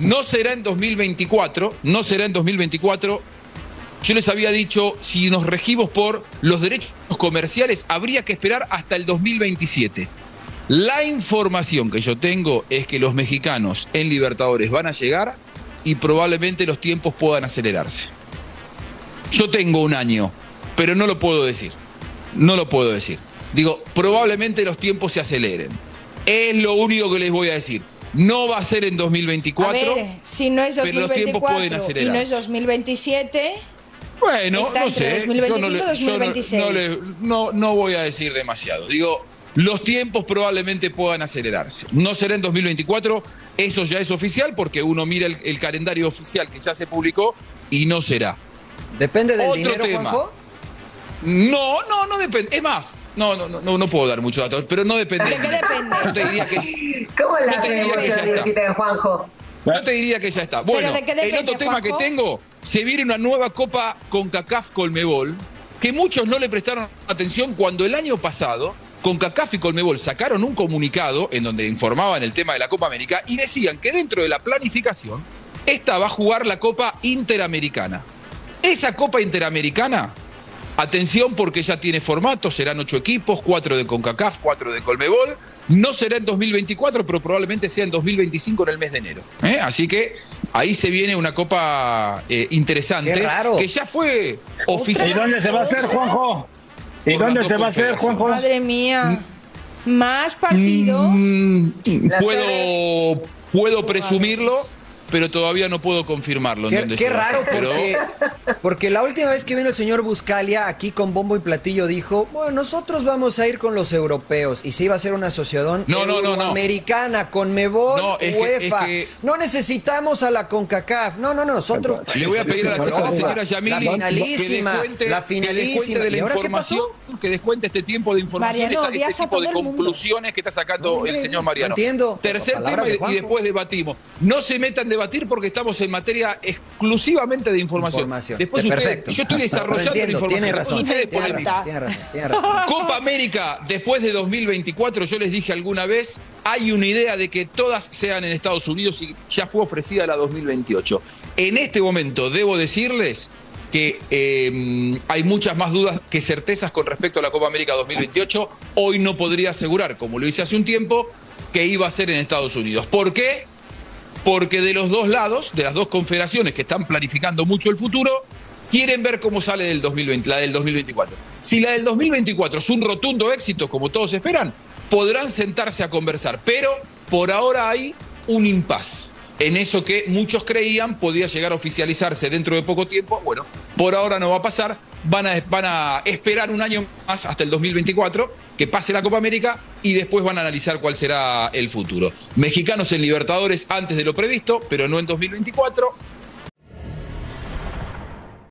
No será en 2024, no será en 2024. Yo les había dicho, si nos regimos por los derechos comerciales, habría que esperar hasta el 2027. La información que yo tengo es que los mexicanos en Libertadores van a llegar y probablemente los tiempos puedan acelerarse. Yo tengo un año, pero no lo puedo decir. No lo puedo decir. Digo, probablemente los tiempos se aceleren. Es lo único que les voy a decir. No va a ser en 2024. A ver, si no es 2024 y no es 2027. Bueno, no sé. 2025, no, 2026. No, no, voy a decir demasiado. Digo, los tiempos probablemente puedan acelerarse. No será en 2024, eso ya es oficial porque uno mira el, calendario oficial que ya se publicó y no será. ¿Depende del dinero, Juanjo? No, no, no depende. Es más, no, no, no, no puedo dar muchos datos, pero no depende. ¿De qué depende? Yo te diría que, ¿Cómo la te diría que ya está. Juanjo? Yo te diría que ya está. Bueno, el otro tema que tengo, se viene una nueva copa con CACAF Colmebol, que muchos no le prestaron atención cuando el año pasado con CACAF y Colmebol sacaron un comunicado en donde informaban el tema de la Copa América y decían que dentro de la planificación esta va a jugar la Copa Interamericana. Esa Copa Interamericana Atención porque ya tiene formato, serán ocho equipos, cuatro de CONCACAF, cuatro de Colmebol. No será en 2024, pero probablemente sea en 2025 en el mes de enero. ¿eh? Así que ahí se viene una copa eh, interesante que ya fue oficial. ¿Y dónde se va a hacer, Juanjo? ¿Y dónde se va a hacer, Juanjo? Madre mía. Más partidos. Mm, puedo, puedo presumirlo pero todavía no puedo confirmarlo. Qué, raro, porque, porque la última vez que vino el señor Buscalia aquí con bombo y platillo dijo, bueno, nosotros vamos a ir con los europeos y se iba a hacer una asociación no, no, no, americana con Mebol, UEFA. no necesitamos a la CONCACAF. No, no, no, nosotros... Le voy a pedir a la, señora Yamili la finalísima, que la finalísima. de la información, que descuente este tiempo de información, este tipo de conclusiones que está sacando el señor Mariano. Entiendo. Tercer tema y después debatimos. No se metan de debatir porque estamos en materia exclusivamente de información. Después Perfecto. yo estoy desarrollando la información. Tiene razón, tiene razón, Copa América, después de 2024, yo les dije alguna vez, hay una idea de que todas sean en Estados Unidos y ya fue ofrecida la 2028. En este momento, debo decirles que eh, hay muchas más dudas que certezas con respecto a la Copa América 2028. Hoy no podría asegurar, como lo hice hace un tiempo, que iba a ser en Estados Unidos. ¿Por qué? Porque de los dos lados, de las dos confederaciones que están planificando mucho el futuro, quieren ver cómo sale del 2020, la del 2024. Si la del 2024 es un rotundo éxito, como todos esperan, podrán sentarse a conversar, pero por ahora hay un impas en eso que muchos creían podía llegar a oficializarse dentro de poco tiempo. Bueno, por ahora no va a pasar. Van a, van a esperar un año más hasta el 2024 que pase la Copa América y después van a analizar cuál será el futuro. Mexicanos en Libertadores antes de lo previsto, pero no en 2024.